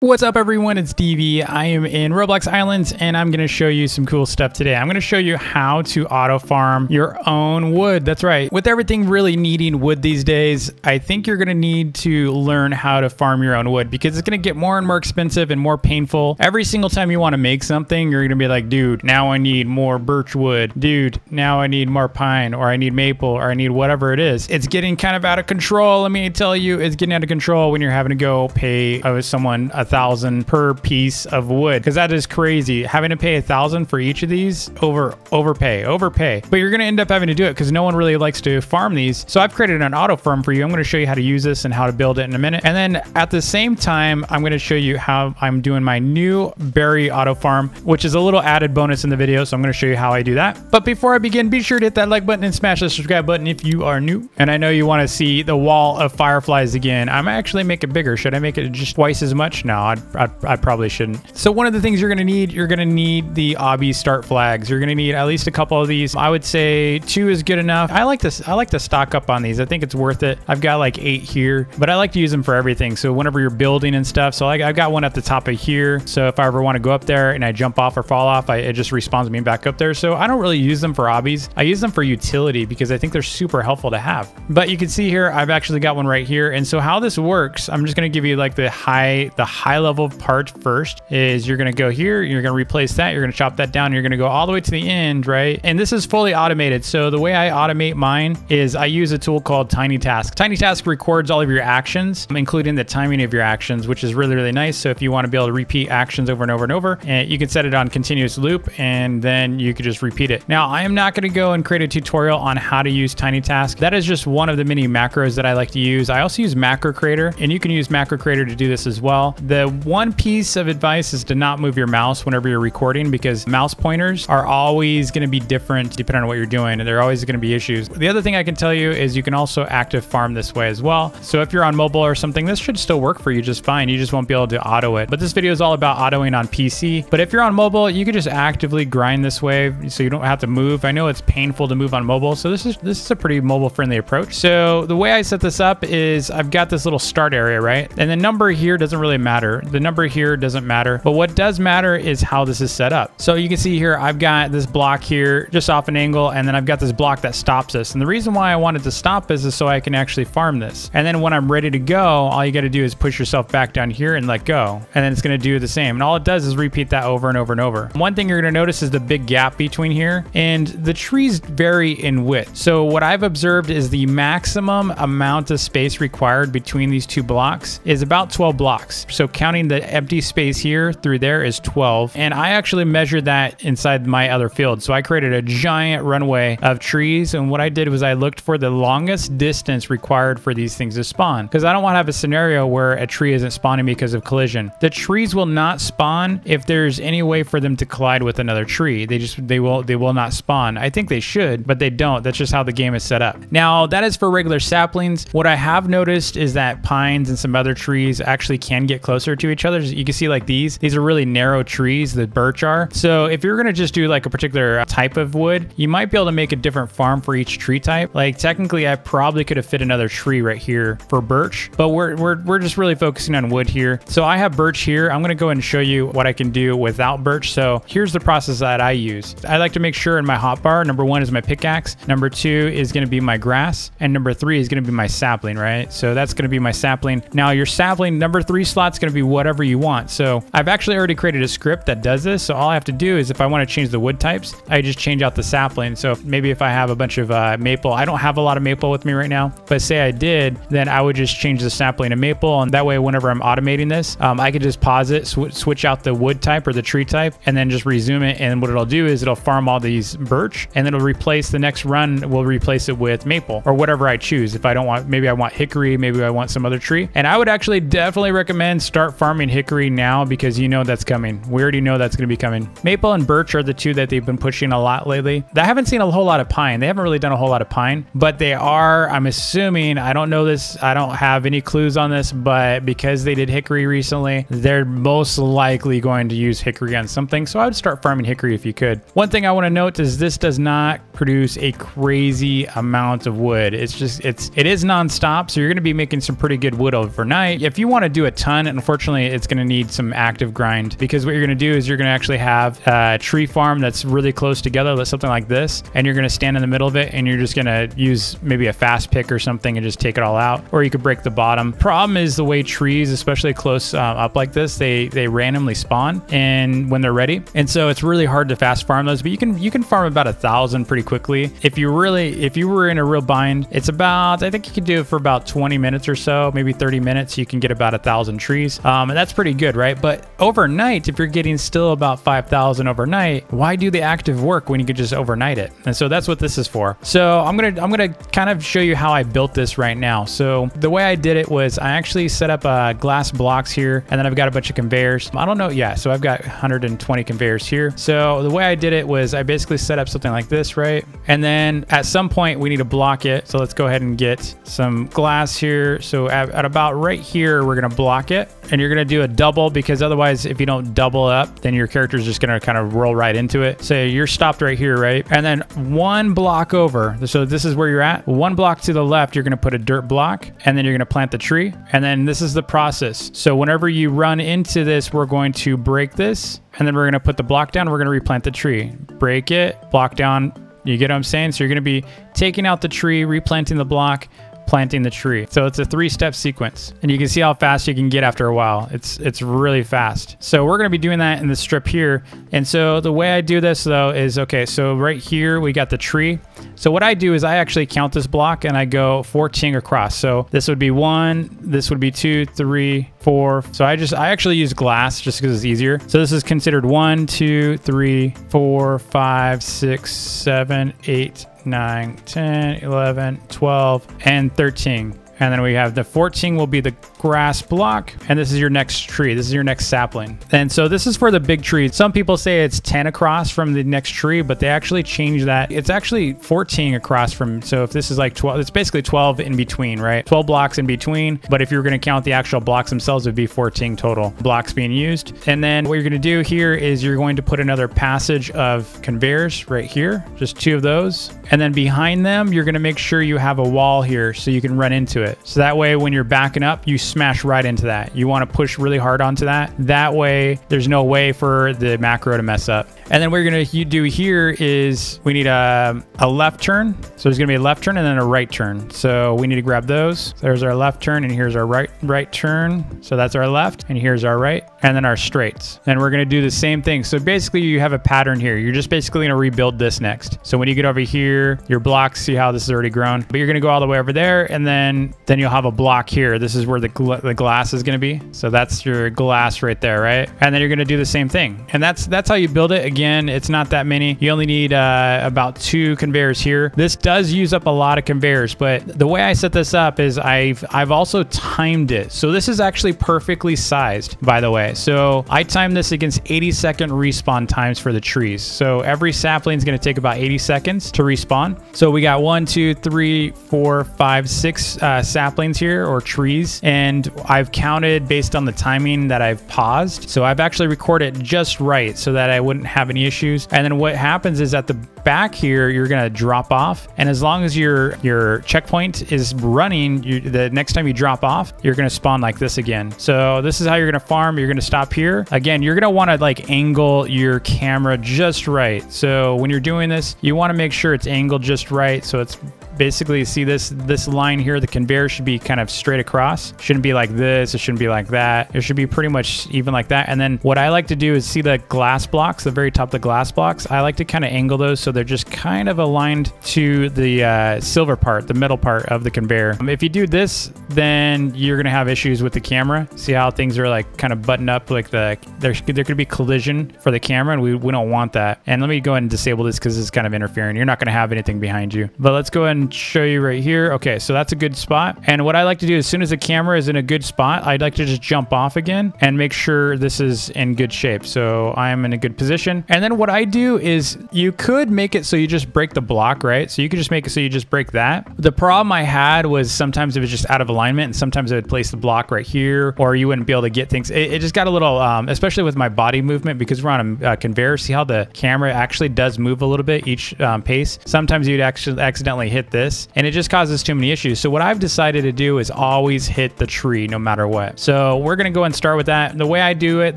What's up everyone, it's DV. I am in Roblox Islands and I'm gonna show you some cool stuff today. I'm gonna show you how to auto farm your own wood. That's right. With everything really needing wood these days, I think you're gonna need to learn how to farm your own wood because it's gonna get more and more expensive and more painful. Every single time you wanna make something, you're gonna be like, dude, now I need more birch wood. Dude, now I need more pine or I need maple or I need whatever it is. It's getting kind of out of control. Let me tell you, it's getting out of control when you're having to go pay uh, someone a thousand per piece of wood because that is crazy. Having to pay a thousand for each of these over overpay, overpay. But you're gonna end up having to do it because no one really likes to farm these. So I've created an auto farm for you. I'm gonna show you how to use this and how to build it in a minute. And then at the same time, I'm gonna show you how I'm doing my new berry auto farm, which is a little added bonus in the video. So I'm gonna show you how I do that. But before I begin, be sure to hit that like button and smash the subscribe button if you are new. And I know you want to see the wall of fireflies again. I'm actually make it bigger. Should I make it just twice as much? No, I'd, I'd, I probably shouldn't. So one of the things you're going to need, you're going to need the obby start flags. You're going to need at least a couple of these. I would say two is good enough. I like this. I like to stock up on these. I think it's worth it. I've got like eight here, but I like to use them for everything. So whenever you're building and stuff, so I, I've got one at the top of here. So if I ever want to go up there and I jump off or fall off, I, it just respawns me back up there. So I don't really use them for obbies. I use them for utility because I think they're super helpful to have. But you can see here, I've actually got one right here. And so how this works, I'm just going to give you like the high, the high level part first is you're going to go here, you're going to replace that, you're going to chop that down, you're going to go all the way to the end, right? And this is fully automated. So the way I automate mine is I use a tool called Tiny Task. Tiny Task records all of your actions, including the timing of your actions, which is really, really nice. So if you want to be able to repeat actions over and over and over, and you can set it on continuous loop and then you could just repeat it. Now, I am not going to go and create a tutorial on how to use Tiny Task. That is just one of the many macros that I like to use. I also use Macro Creator, and you can use Macro Creator to do this as well. The one piece of advice is to not move your mouse whenever you're recording because mouse pointers are always going to be different depending on what you're doing, and there are always going to be issues. The other thing I can tell you is you can also active farm this way as well. So if you're on mobile or something, this should still work for you just fine. You just won't be able to auto it. But this video is all about autoing on PC. But if you're on mobile, you can just actively grind this way so you don't have to move. I know it's painful to move on mobile, so this is this is a pretty mobile friendly approach. So the way I set this up is I've got this little start area, right? And the number here doesn't really matter. The number here doesn't matter. But what does matter is how this is set up. So you can see here, I've got this block here just off an angle, and then I've got this block that stops this. And the reason why I wanted to stop this is so I can actually farm this. And then when I'm ready to go, all you got to do is push yourself back down here and let go. And then it's going to do the same. And all it does is repeat that over and over and over. One thing you're going to notice is the big gap between here and the trees vary in width. So what I've observed is the maximum amount of space required between these two blocks is about 12 blocks. So counting the empty space here through there is 12. And I actually measured that inside my other field. So I created a giant runway of trees. And what I did was I looked for the longest distance required for these things to spawn. Because I don't want to have a scenario where a tree isn't spawning because of collision. The trees will not spawn if there's any way for them to collide with another tree. They just, they will, they will not spawn. I think they should, but they don't. That's just how the game is set up. Now that is for regular saplings. What I have noticed is that pines and some other trees actually can get closer to each other. You can see like these, these are really narrow trees the birch are. So if you're gonna just do like a particular uh, type of wood, you might be able to make a different farm for each tree type. Like technically I probably could have fit another tree right here for birch, but we're, we're, we're just really focusing on wood here. So I have birch here. I'm gonna go and show you what I can do without birch. So here's the process that I use. I like to make sure in my hotbar, number one is my pickaxe. Number two is gonna be my grass. And number three is gonna be my sapling, right? So that's gonna be my sapling. Now your sapling, number three slot's gonna be whatever you want. So I've actually already created a script that does this. So all I have to do is if I want to change the wood types, I just change out the sapling. So maybe if I have a bunch of uh, maple, I don't have a lot of maple with me right now, but say I did, then I would just change the sapling to maple. And that way, whenever I'm automating this, um, I could just pause it, sw switch out the wood type or the tree type, and then just resume it. And what it'll do is it'll farm all these birch and then it'll replace the next run, will replace it with maple or whatever I choose. If I don't want, maybe I want hickory, maybe I want some other tree. And I would actually definitely recommend start farming hickory now because you know that's coming. We already know that's going to be coming. Maple and birch are the two that they've been pushing a lot lately. I haven't seen a whole lot of pine. They haven't really done a whole lot of pine, but they are, I'm assuming, I don't know this, I don't have any clues on this, but because they did hickory recently, they're most likely going to use hickory on something. So I would start farming hickory if you could. One thing I want to note is this does not produce a crazy amount of wood. It's just, it's, it is nonstop. So you're going to be making some pretty good wood overnight. If you want to do a ton and unfortunately, it's going to need some active grind because what you're going to do is you're going to actually have a tree farm that's really close together, something like this, and you're going to stand in the middle of it and you're just going to use maybe a fast pick or something and just take it all out, or you could break the bottom. Problem is the way trees, especially close uh, up like this, they they randomly spawn and when they're ready, and so it's really hard to fast farm those. But you can you can farm about a thousand pretty quickly if you really if you were in a real bind. It's about I think you could do it for about 20 minutes or so, maybe 30 minutes. You can get about a thousand trees, um, and that's pretty good, right? But overnight, if you're getting still about 5,000 overnight, why do the active work when you could just overnight it? And so that's what this is for. So I'm gonna I'm gonna kind of show you how I built this right now. So the way I did it was I actually set up uh, glass blocks here, and then I've got a bunch of conveyors. I don't know, yeah. So I've got 120 conveyors here. So the way I did it was I basically set up something like this, right? And then at some point we need to block it. So let's go ahead and get some glass here. So at, at about right here, we're gonna block it, and you're gonna do a double because otherwise, if you don't double up, then your character is just gonna kind of roll right into it. So you're stopped right here, right? And then one block over. So this is where you're at. One block to the left, you're gonna put a dirt block, and then you're gonna plant the tree. And then this is the process. So whenever you run into this, we're going to break this, and then we're gonna put the block down. We're gonna replant the tree. Break it, block down. You get what I'm saying? So you're gonna be taking out the tree, replanting the block, planting the tree. So it's a three-step sequence. And you can see how fast you can get after a while. It's it's really fast. So we're going to be doing that in the strip here. And so the way I do this though is okay, so right here we got the tree. So what I do is I actually count this block and I go 14 across. So this would be one, this would be two, three, four. So I just, I actually use glass just because it's easier. So this is considered one, two, three, four, five, six, seven, eight, 9, 10, 11, 12, and 13. And then we have the 14 will be the grass block. And this is your next tree. This is your next sapling. And so this is for the big tree. Some people say it's 10 across from the next tree, but they actually change that. It's actually 14 across from, so if this is like 12, it's basically 12 in between, right? 12 blocks in between. But if you're going to count the actual blocks themselves, it would be 14 total blocks being used. And then what you're going to do here is you're going to put another passage of conveyors right here, just two of those. And then behind them, you're going to make sure you have a wall here so you can run into it. So that way, when you're backing up, you smash right into that. You want to push really hard onto that. That way, there's no way for the macro to mess up. And then what you're to do here is we need a, a left turn. So there's to be a left turn and then a right turn. So we need to grab those. There's our left turn and here's our right right turn. So that's our left and here's our right and then our straights. And we're to do the same thing. So basically you have a pattern here. You're just basically to rebuild this next. So when you get over here, your blocks, see how this is already grown, but you're to go all the way over there and then then you'll have a block here. This is where the, gl the glass is to be. So that's your glass right there, right? And then you're to do the same thing. And that's that's how you build it again, it's not that many. You only need uh, about two conveyors here. This does use up a lot of conveyors, but the way I set this up is I've I've also timed it. So this is actually perfectly sized, by the way. So I timed this against 80 second respawn times for the trees. So every sapling is going to take about 80 seconds to respawn. So we got one, two, three, four, five, six uh, saplings here or trees, and I've counted based on the timing that I've paused. So I've actually recorded just right so that I wouldn't have any issues issues. And then what happens is at the back here, you're gonna drop off. And as long as your your checkpoint is running, you, the next time you drop off, you're gonna spawn like this again. So this is how you're gonna farm. You're gonna stop here. Again, you're gonna wanna like angle your camera just right. So when you're doing this, you wanna make sure it's angled just right. So it's basically see this this line here the conveyor should be kind of straight across. Shouldn't be like this it shouldn't be like that. It should be pretty much even like that. And then what i like to do is see the glass blocks the very top of the glass blocks. I like to kind of angle those so they're just kind of aligned to the uh, silver part the metal part of the conveyor. Um, if you do this then you're gonna have issues with the camera. See how things are like kind of buttoned up like the there, there could be collision for the camera and we, we don't want that. And let me go ahead and disable this because it's kind of interfering. You're not to have anything behind you. But let's go ahead and show you right here. Okay, so that's a good spot. And what I like to do as soon as the camera is in a good spot, I'd like to just jump off again and make sure this is in good shape. So I'm in a good position. And then what I do is you could make it so you just break the block, right? So you could just make it so you just break that. The problem I had was sometimes it was just out of alignment and sometimes it would place the block right here or you wouldn't be able to get things. It, it just got a little, um, especially with my body movement because we're on a uh, conveyor. See how the camera actually does move a little bit each um, pace? Sometimes you'd actually accidentally hit this, and it just causes too many issues. So what I've decided to do is always hit the tree no matter what. So we're gonna go and start with that. The way I do it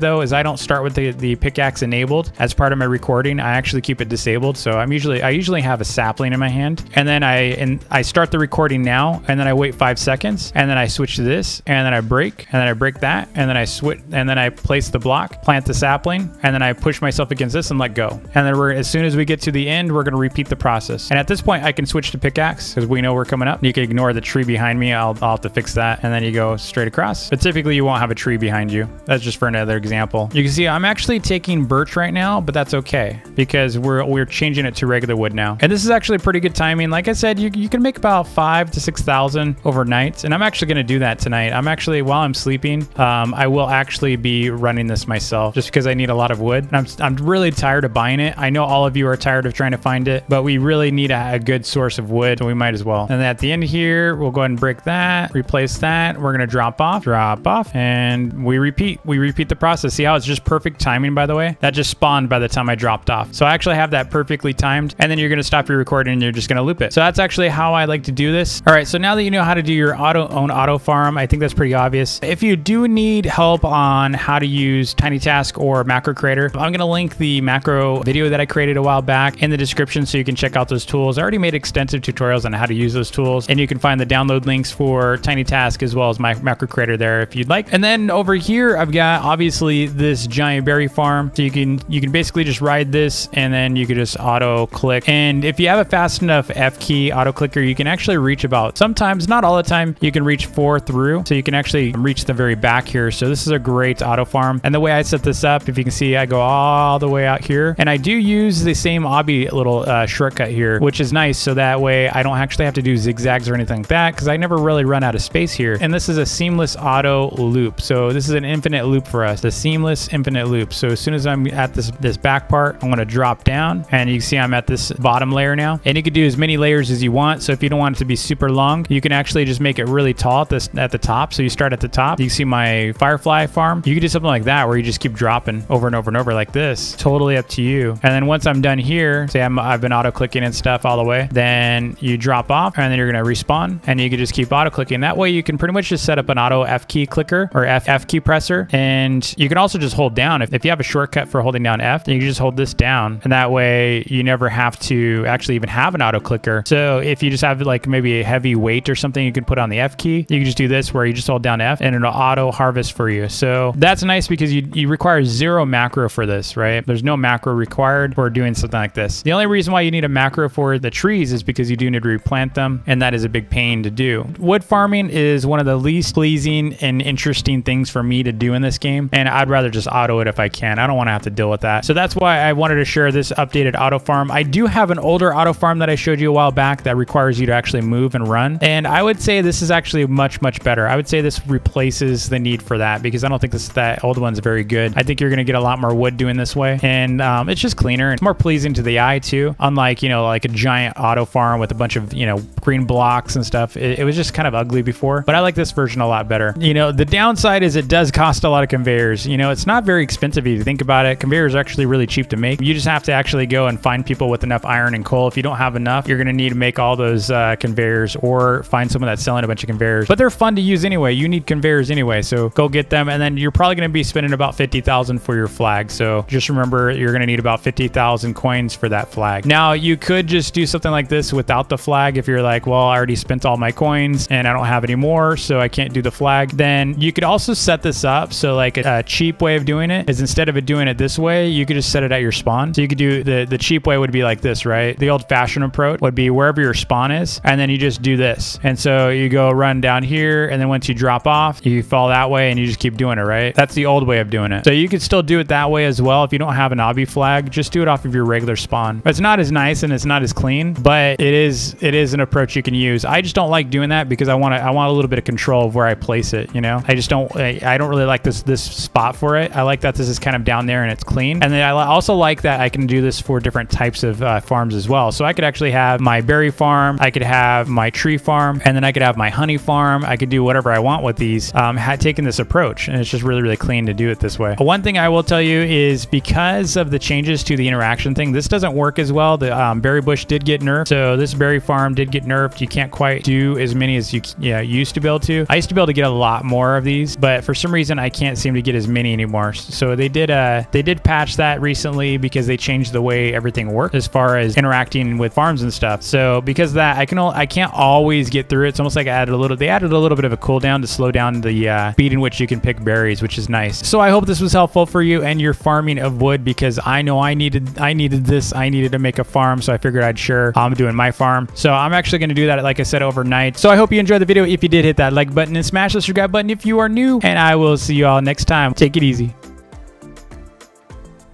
though is I don't start with the, the pickaxe enabled as part of my recording. I actually keep it disabled. So I'm usually I usually have a sapling in my hand, and then I and I start the recording now, and then I wait five seconds, and then I switch to this, and then I break, and then I break that, and then I switch, and then I place the block, plant the sapling, and then I push myself against this and let go. And then we're as soon as we get to the end, we're gonna repeat the process. And at this point, I can switch to pickaxe because we know we're coming up. You can ignore the tree behind me. I'll, I'll have to fix that, and then you go straight across. But typically, you won't have a tree behind you. That's just for another example. You can see I'm actually taking birch right now, but that's okay because we're we're changing it to regular wood now. And this is actually pretty good timing. Like I said, you, you can make about five to six thousand overnight, and I'm actually gonna do that tonight. I'm actually while I'm sleeping, um, I will actually be running this myself just because I need a lot of wood. And I'm I'm really tired of buying it. I know all of you are tired of trying to find it, but we really need a, a good source of wood, so we might as well. And at the end here, we'll go ahead and break that, replace that. We're gonna drop off, drop off, and we repeat. We repeat the process. See how it's just perfect timing, by the way? That just spawned by the time I dropped off. So I actually have that perfectly timed, and then you're gonna stop your recording and you're just gonna loop it. So that's actually how I like to do this. All right, so now that you know how to do your auto own auto farm, I think that's pretty obvious. If you do need help on how to use TinyTask or Macro Creator, I'm gonna link the macro video that I created a while back in the description so you can check out those tools. I already made extensive tutorials on how to use those tools, and you can find the download links for Tiny Task as well as my Macro Creator there if you'd like. And then over here, I've got obviously this giant berry farm. So you can you can basically just ride this and then you can just auto click. And if you have a fast enough F key auto clicker, you can actually reach about sometimes, not all the time, you can reach four through. So you can actually reach the very back here. So this is a great auto farm. And the way I set this up, if you can see, I go all the way out here. And I do use the same obby little uh, shortcut here, which is nice. So that way I don't actually have to do zigzags or anything like that because I never really run out of space here. And this is a seamless auto loop. So this is an infinite loop for us, the seamless infinite loop. So as soon as I'm at this, this back part, I'm gonna drop down and you can see I'm at this bottom layer now. And you can do as many layers as you want. So if you don't want it to be super long, you can actually just make it really tall at, this, at the top. So you start at the top. You can see my firefly farm. You can do something like that where you just keep dropping over and over and over like this. Totally up to you. And then once I'm done here, say I'm, I've been auto clicking and stuff all the way, then you drop off and then you're gonna respawn and you can just keep auto clicking. That way you can pretty much just set up an auto F key clicker or F, F key presser. And you can also just hold down. If, if you have a shortcut for holding down F, then you can just hold this down. And that way you never have to actually even have an auto clicker. So if you just have like maybe a heavy weight or something you can put on the F key, you can just do this where you just hold down F and it'll auto harvest for you. So that's nice because you, you require zero macro for this, right? There's no macro required for doing something like this. The only reason why you need a macro for the trees is because you do need to replant them, and that is a big pain to do. Wood farming is one of the least pleasing and interesting things for me to do in this game, and I'd rather just auto it if I can. I don't want to have to deal with that. So that's why I wanted to share this updated auto farm. I do have an older auto farm that I showed you a while back that requires you to actually move and run, and I would say this is actually much, much better. I would say this replaces the need for that because I don't think this that old one's very good. I think you're going to get a lot more wood doing this way, and um, it's just cleaner. It's more pleasing to the eye too, unlike, you know, like a giant auto farm with a bunch of, you know, green blocks and stuff. It, it was just kind of ugly before, but I like this version a lot better. You know, the downside is it does cost a lot of conveyors. You know, it's not very expensive if you think about it. Conveyors are actually really cheap to make. You just have to actually go and find people with enough iron and coal. If you don't have enough, you're going to need to make all those uh, conveyors or find someone that's selling a bunch of conveyors. But they're fun to use anyway. You need conveyors anyway, so go get them. And then you're probably going to be spending about 50,000 for your flag. So just remember you're going to need about 50,000 coins for that flag. Now, you could just do something like this without the flag if you're like, well, I already spent all my coins and I don't have any more, so I can't do the flag. Then you could also set this up. So like a, cheap way of doing it is instead of doing it this way, you could just set it at your spawn. So you could do the, the cheap way would be like this, right? The old fashioned approach would be wherever your spawn is, and then you just do this. And so you go run down here, and then once you drop off, you fall that way and you just keep doing it, right? That's the old way of doing it. So you could still do it that way as well. If you don't have an obby flag, just do it off of your regular spawn. It's not as nice and it's not as clean, but it is it is an approach you can use. I just don't like doing that because I want to I want a little bit of control of where I place it, you know? I just don't I, I don't really like this this spot for it. I like that this is kind of down there and it's clean. And then I also like that I can do this for different types of uh, farms as well. So I could actually have my berry farm, I could have my tree farm, and then I could have my honey farm. I could do whatever I want with these, um, taken this approach. And it's just really, really clean to do it this way. One thing I will tell you is because of the changes to the interaction thing, this doesn't work as well. The um, berry bush did get nerfed. So this berry berry farm did get nerfed. You can't quite do as many as you yeah, used to be able to. I used to be able to get a lot more of these, but for some reason I can't seem to get as many anymore. So they did uh they did patch that recently because they changed the way everything worked as far as interacting with farms and stuff. So because that I can I can't always get through it. It's almost like I added a little they added a little bit of a cooldown to slow down the uh, speed in which you can pick berries, which is nice. So I hope this was helpful for you and your farming of wood because I know I needed I needed this. I needed to make a farm, so I figured I'd share I'm doing my farm. So I'm actually going to do that, like I said, overnight. So I hope you enjoyed the video. If you did, hit that like button and smash the subscribe button if you are new. And I will see you all next time. Take it easy.